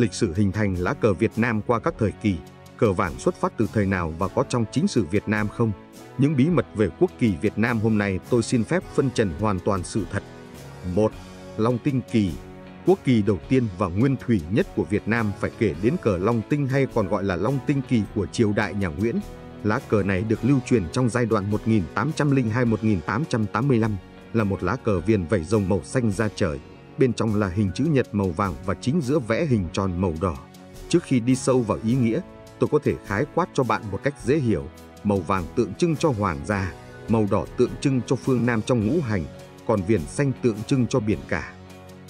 Lịch sử hình thành lá cờ Việt Nam qua các thời kỳ, cờ vàng xuất phát từ thời nào và có trong chính sử Việt Nam không? Những bí mật về quốc kỳ Việt Nam hôm nay tôi xin phép phân trần hoàn toàn sự thật. 1. Long Tinh Kỳ Quốc kỳ đầu tiên và nguyên thủy nhất của Việt Nam phải kể đến cờ Long Tinh hay còn gọi là Long Tinh Kỳ của triều đại nhà Nguyễn. Lá cờ này được lưu truyền trong giai đoạn 1802-1885 là một lá cờ viền vẩy rồng màu xanh da trời. Bên trong là hình chữ nhật màu vàng và chính giữa vẽ hình tròn màu đỏ. Trước khi đi sâu vào ý nghĩa, tôi có thể khái quát cho bạn một cách dễ hiểu. Màu vàng tượng trưng cho hoàng gia, màu đỏ tượng trưng cho phương Nam trong ngũ hành, còn viền xanh tượng trưng cho biển cả.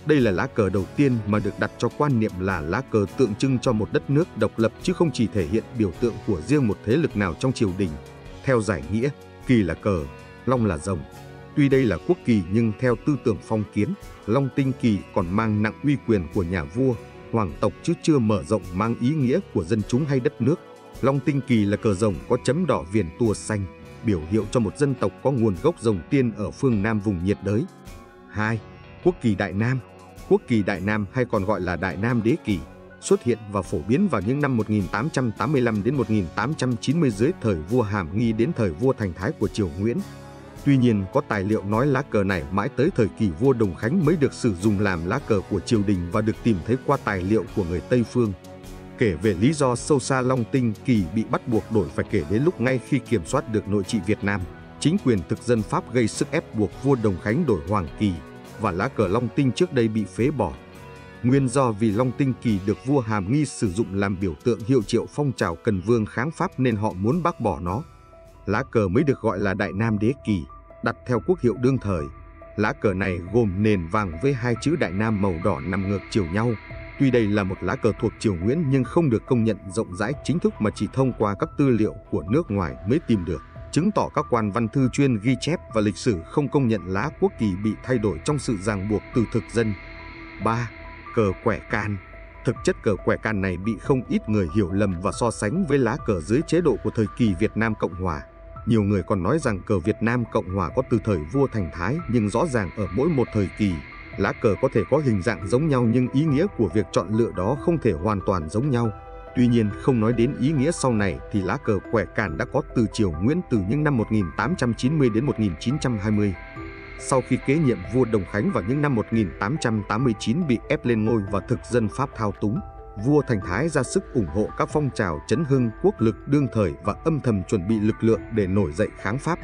Đây là lá cờ đầu tiên mà được đặt cho quan niệm là lá cờ tượng trưng cho một đất nước độc lập chứ không chỉ thể hiện biểu tượng của riêng một thế lực nào trong triều đình. Theo giải nghĩa, kỳ là cờ, long là rồng. Tuy đây là quốc kỳ nhưng theo tư tưởng phong kiến, long tinh kỳ còn mang nặng uy quyền của nhà vua, hoàng tộc chứ chưa mở rộng mang ý nghĩa của dân chúng hay đất nước. Long tinh kỳ là cờ rồng có chấm đỏ viền tua xanh, biểu hiệu cho một dân tộc có nguồn gốc rồng tiên ở phương Nam vùng nhiệt đới. 2. Quốc kỳ Đại Nam Quốc kỳ Đại Nam hay còn gọi là Đại Nam Đế Kỳ xuất hiện và phổ biến vào những năm 1885 đến 1890 dưới thời vua Hàm Nghi đến thời vua Thành Thái của triều Nguyễn. Tuy nhiên, có tài liệu nói lá cờ này mãi tới thời kỳ vua Đồng Khánh mới được sử dụng làm lá cờ của triều đình và được tìm thấy qua tài liệu của người Tây Phương. Kể về lý do sâu xa Long Tinh Kỳ bị bắt buộc đổi phải kể đến lúc ngay khi kiểm soát được nội trị Việt Nam, chính quyền thực dân Pháp gây sức ép buộc vua Đồng Khánh đổi Hoàng Kỳ và lá cờ Long Tinh trước đây bị phế bỏ. Nguyên do vì Long Tinh Kỳ được vua Hàm Nghi sử dụng làm biểu tượng hiệu triệu phong trào cần vương kháng Pháp nên họ muốn bác bỏ nó. Lá cờ mới được gọi là Đại Nam Đế Kỳ, đặt theo quốc hiệu đương thời. Lá cờ này gồm nền vàng với hai chữ Đại Nam màu đỏ nằm ngược chiều nhau. Tuy đây là một lá cờ thuộc triều Nguyễn nhưng không được công nhận rộng rãi chính thức mà chỉ thông qua các tư liệu của nước ngoài mới tìm được chứng tỏ các quan văn thư chuyên ghi chép và lịch sử không công nhận lá quốc kỳ bị thay đổi trong sự ràng buộc từ thực dân. 3. Cờ quẻ can Thực chất cờ quẻ can này bị không ít người hiểu lầm và so sánh với lá cờ dưới chế độ của thời kỳ Việt Nam Cộng Hòa. Nhiều người còn nói rằng cờ Việt Nam Cộng Hòa có từ thời vua Thành Thái nhưng rõ ràng ở mỗi một thời kỳ, lá cờ có thể có hình dạng giống nhau nhưng ý nghĩa của việc chọn lựa đó không thể hoàn toàn giống nhau. Tuy nhiên, không nói đến ý nghĩa sau này thì lá cờ quẻ cản đã có từ triều Nguyễn từ những năm 1890 đến 1920. Sau khi kế nhiệm vua Đồng Khánh vào những năm 1889 bị ép lên ngôi và thực dân Pháp thao túng, vua Thành Thái ra sức ủng hộ các phong trào chấn hưng quốc lực đương thời và âm thầm chuẩn bị lực lượng để nổi dậy kháng Pháp.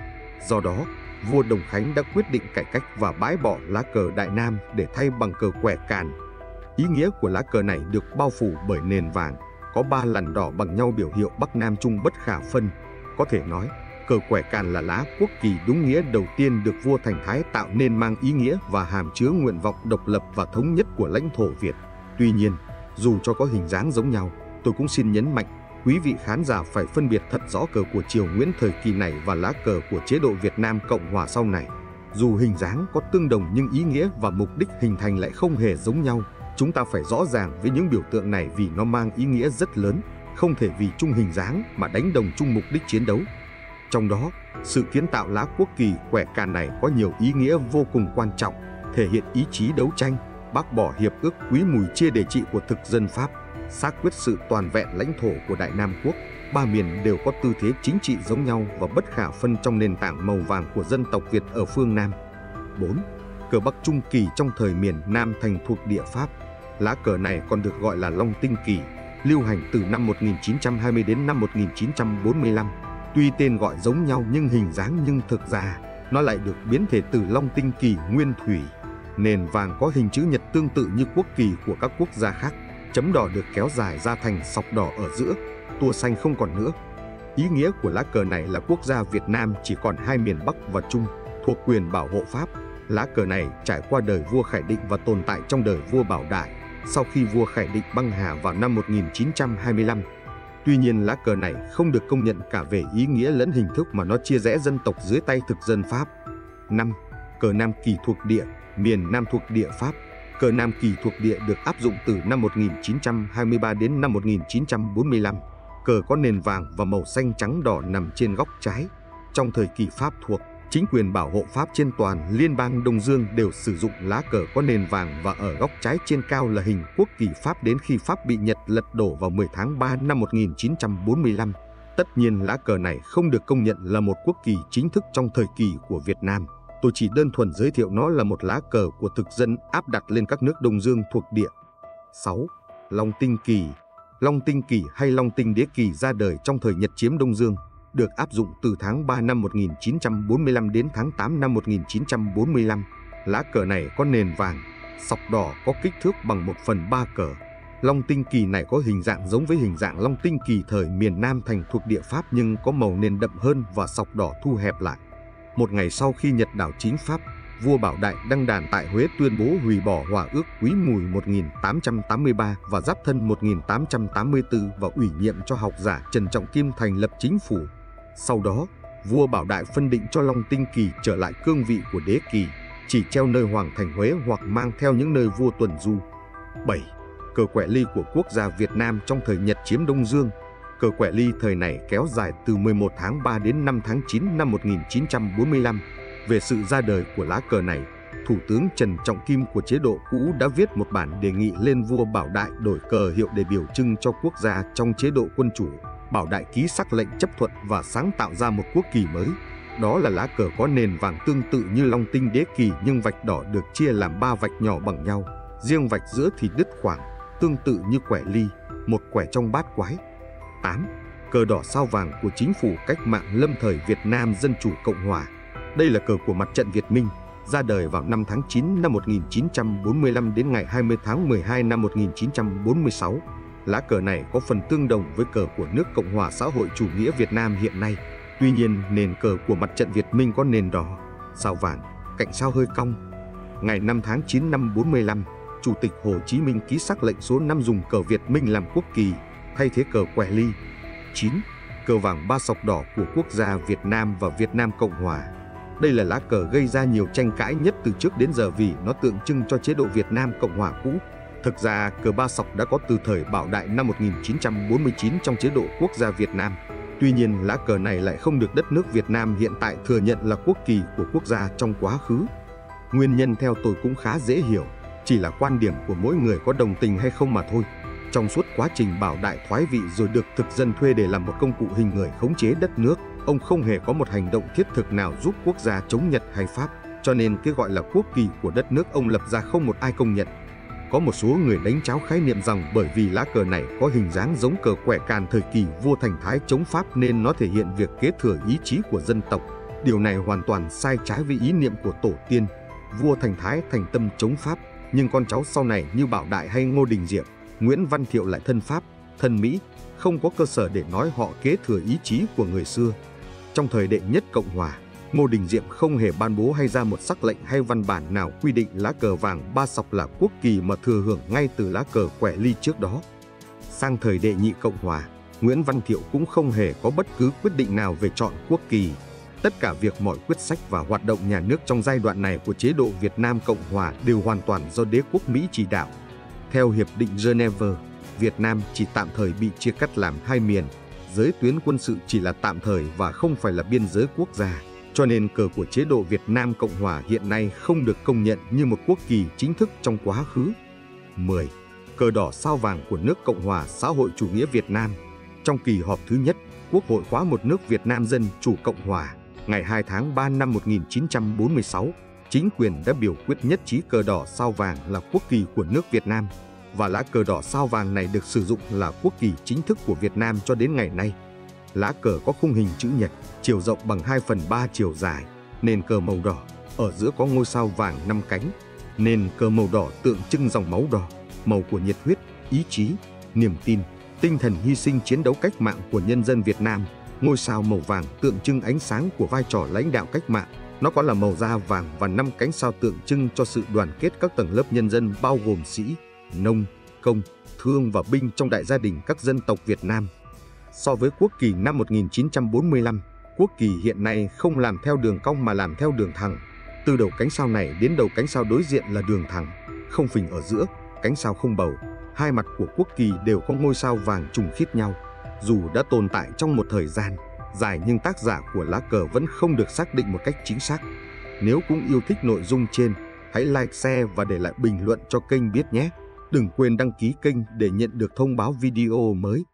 Do đó, vua Đồng Khánh đã quyết định cải cách và bãi bỏ lá cờ Đại Nam để thay bằng cờ quẻ càn. Ý nghĩa của lá cờ này được bao phủ bởi nền vàng, có ba lằn đỏ bằng nhau biểu hiệu Bắc Nam Trung bất khả phân. Có thể nói, cờ quẻ càn là lá quốc kỳ đúng nghĩa đầu tiên được vua Thành Thái tạo nên mang ý nghĩa và hàm chứa nguyện vọng độc lập và thống nhất của lãnh thổ Việt. Tuy nhiên, dù cho có hình dáng giống nhau, tôi cũng xin nhấn mạnh quý vị khán giả phải phân biệt thật rõ cờ của triều Nguyễn thời kỳ này và lá cờ của chế độ Việt Nam Cộng Hòa sau này. Dù hình dáng có tương đồng nhưng ý nghĩa và mục đích hình thành lại không hề giống nhau. Chúng ta phải rõ ràng với những biểu tượng này vì nó mang ý nghĩa rất lớn, không thể vì chung hình dáng mà đánh đồng chung mục đích chiến đấu. Trong đó, sự kiến tạo lá quốc kỳ quẻ càn này có nhiều ý nghĩa vô cùng quan trọng, thể hiện ý chí đấu tranh, bác bỏ hiệp ước quý mùi chia đề trị của thực dân Pháp, xác quyết sự toàn vẹn lãnh thổ của Đại Nam Quốc. Ba miền đều có tư thế chính trị giống nhau và bất khả phân trong nền tảng màu vàng của dân tộc Việt ở phương Nam. 4. Cờ Bắc Trung Kỳ trong thời miền Nam thành thuộc địa Pháp Lá cờ này còn được gọi là Long Tinh Kỳ, lưu hành từ năm 1920 đến năm 1945. Tuy tên gọi giống nhau nhưng hình dáng nhưng thực ra nó lại được biến thể từ Long Tinh Kỳ nguyên thủy. Nền vàng có hình chữ nhật tương tự như quốc kỳ của các quốc gia khác. Chấm đỏ được kéo dài ra thành sọc đỏ ở giữa, tua xanh không còn nữa. Ý nghĩa của lá cờ này là quốc gia Việt Nam chỉ còn hai miền Bắc và Trung, thuộc quyền bảo hộ Pháp. Lá cờ này trải qua đời vua Khải Định và tồn tại trong đời vua Bảo Đại sau khi vua Khải Định băng hà vào năm 1925. Tuy nhiên lá cờ này không được công nhận cả về ý nghĩa lẫn hình thức mà nó chia rẽ dân tộc dưới tay thực dân Pháp. 5. Cờ Nam Kỳ thuộc địa, miền Nam thuộc địa Pháp. Cờ Nam Kỳ thuộc địa được áp dụng từ năm 1923 đến năm 1945. Cờ có nền vàng và màu xanh trắng đỏ nằm trên góc trái. Trong thời kỳ Pháp thuộc, Chính quyền bảo hộ Pháp trên toàn liên bang Đông Dương đều sử dụng lá cờ có nền vàng và ở góc trái trên cao là hình quốc kỳ Pháp đến khi Pháp bị Nhật lật đổ vào 10 tháng 3 năm 1945. Tất nhiên lá cờ này không được công nhận là một quốc kỳ chính thức trong thời kỳ của Việt Nam. Tôi chỉ đơn thuần giới thiệu nó là một lá cờ của thực dân áp đặt lên các nước Đông Dương thuộc địa. 6. Long Tinh Kỳ Long Tinh Kỳ hay Long Tinh Đế Kỳ ra đời trong thời Nhật chiếm Đông Dương, được áp dụng từ tháng 3 năm 1945 đến tháng 8 năm 1945. Lá cờ này có nền vàng, sọc đỏ có kích thước bằng 1 phần 3 cờ. Long tinh kỳ này có hình dạng giống với hình dạng long tinh kỳ thời miền Nam thành thuộc địa Pháp nhưng có màu nền đậm hơn và sọc đỏ thu hẹp lại. Một ngày sau khi Nhật đảo chính Pháp, vua Bảo Đại đăng đàn tại Huế tuyên bố hủy bỏ hòa ước Quý Mùi 1883 và Giáp Thân 1884 và ủy nhiệm cho học giả Trần Trọng Kim thành lập chính phủ. Sau đó, vua Bảo Đại phân định cho Long Tinh Kỳ trở lại cương vị của đế kỳ, chỉ treo nơi Hoàng thành Huế hoặc mang theo những nơi vua tuần du. 7 cờ quẻ ly của quốc gia Việt Nam trong thời Nhật chiếm Đông Dương. Cờ quẻ ly thời này kéo dài từ 11 tháng 3 đến 5 tháng 9 năm 1945. Về sự ra đời của lá cờ này, Thủ tướng Trần Trọng Kim của chế độ cũ đã viết một bản đề nghị lên vua Bảo Đại đổi cờ hiệu để biểu trưng cho quốc gia trong chế độ quân chủ. Bảo Đại ký sắc lệnh chấp thuận và sáng tạo ra một quốc kỳ mới. Đó là lá cờ có nền vàng tương tự như Long Tinh Đế Kỳ nhưng vạch đỏ được chia làm ba vạch nhỏ bằng nhau. Riêng vạch giữa thì đứt khoảng tương tự như quẻ ly, một quẻ trong bát quái. 8. Cờ đỏ sao vàng của chính phủ cách mạng lâm thời Việt Nam Dân Chủ Cộng Hòa. Đây là cờ của mặt trận Việt Minh, ra đời vào năm tháng 9 năm 1945 đến ngày 20 tháng 12 năm 1946. Lá cờ này có phần tương đồng với cờ của nước Cộng hòa xã hội chủ nghĩa Việt Nam hiện nay. Tuy nhiên, nền cờ của mặt trận Việt Minh có nền đỏ, sao vàng, cạnh sao hơi cong. Ngày 5 tháng 9 năm 45, Chủ tịch Hồ Chí Minh ký sắc lệnh số 5 dùng cờ Việt Minh làm quốc kỳ, thay thế cờ quẻ ly. 9. Cờ vàng ba sọc đỏ của quốc gia Việt Nam và Việt Nam Cộng Hòa. Đây là lá cờ gây ra nhiều tranh cãi nhất từ trước đến giờ vì nó tượng trưng cho chế độ Việt Nam Cộng Hòa cũ. Thực ra, cờ ba sọc đã có từ thời Bảo Đại năm 1949 trong chế độ quốc gia Việt Nam. Tuy nhiên, lá cờ này lại không được đất nước Việt Nam hiện tại thừa nhận là quốc kỳ của quốc gia trong quá khứ. Nguyên nhân theo tôi cũng khá dễ hiểu chỉ là quan điểm của mỗi người có đồng tình hay không mà thôi. Trong suốt quá trình bảo đại thoái vị rồi được thực dân thuê để làm một công cụ hình người khống chế đất nước, ông không hề có một hành động thiết thực nào giúp quốc gia chống Nhật hay Pháp, cho nên cái gọi là quốc kỳ của đất nước ông lập ra không một ai công nhận. Có một số người đánh cháo khái niệm rằng bởi vì lá cờ này có hình dáng giống cờ quẻ càn thời kỳ vua Thành Thái chống Pháp nên nó thể hiện việc kế thừa ý chí của dân tộc. Điều này hoàn toàn sai trái với ý niệm của tổ tiên. Vua Thành Thái thành tâm chống Pháp, nhưng con cháu sau này như Bảo Đại hay Ngô Đình Diệm, Nguyễn Văn Thiệu lại thân Pháp, thân Mỹ, không có cơ sở để nói họ kế thừa ý chí của người xưa. Trong thời đệ nhất Cộng Hòa, Ngô Đình Diệm không hề ban bố hay ra một sắc lệnh hay văn bản nào quy định lá cờ vàng ba sọc là quốc kỳ mà thừa hưởng ngay từ lá cờ quẻ ly trước đó. Sang thời đệ nhị Cộng Hòa, Nguyễn Văn Thiệu cũng không hề có bất cứ quyết định nào về chọn quốc kỳ Tất cả việc mọi quyết sách và hoạt động nhà nước trong giai đoạn này của chế độ Việt Nam Cộng Hòa đều hoàn toàn do đế quốc Mỹ chỉ đạo. Theo Hiệp định Geneva, Việt Nam chỉ tạm thời bị chia cắt làm hai miền, giới tuyến quân sự chỉ là tạm thời và không phải là biên giới quốc gia. Cho nên cờ của chế độ Việt Nam Cộng Hòa hiện nay không được công nhận như một quốc kỳ chính thức trong quá khứ. 10. Cờ đỏ sao vàng của nước Cộng Hòa xã hội chủ nghĩa Việt Nam Trong kỳ họp thứ nhất, Quốc hội khóa một nước Việt Nam Dân Chủ Cộng Hòa ngày 2 tháng 3 năm 1946, chính quyền đã biểu quyết nhất trí cờ đỏ sao vàng là quốc kỳ của nước Việt Nam và lá cờ đỏ sao vàng này được sử dụng là quốc kỳ chính thức của Việt Nam cho đến ngày nay. Lá cờ có khung hình chữ nhật, chiều rộng bằng 2 phần 3 chiều dài, nền cờ màu đỏ, ở giữa có ngôi sao vàng năm cánh. Nền cờ màu đỏ tượng trưng dòng máu đỏ, màu của nhiệt huyết, ý chí, niềm tin, tinh thần hy sinh chiến đấu cách mạng của nhân dân Việt Nam Ngôi sao màu vàng tượng trưng ánh sáng của vai trò lãnh đạo cách mạng. Nó có là màu da vàng và năm cánh sao tượng trưng cho sự đoàn kết các tầng lớp nhân dân bao gồm sĩ, nông, công, thương và binh trong đại gia đình các dân tộc Việt Nam. So với quốc kỳ năm 1945, quốc kỳ hiện nay không làm theo đường cong mà làm theo đường thẳng. Từ đầu cánh sao này đến đầu cánh sao đối diện là đường thẳng, không phình ở giữa, cánh sao không bầu. Hai mặt của quốc kỳ đều có ngôi sao vàng trùng khít nhau dù đã tồn tại trong một thời gian, dài nhưng tác giả của lá cờ vẫn không được xác định một cách chính xác. Nếu cũng yêu thích nội dung trên, hãy like, share và để lại bình luận cho kênh biết nhé. Đừng quên đăng ký kênh để nhận được thông báo video mới.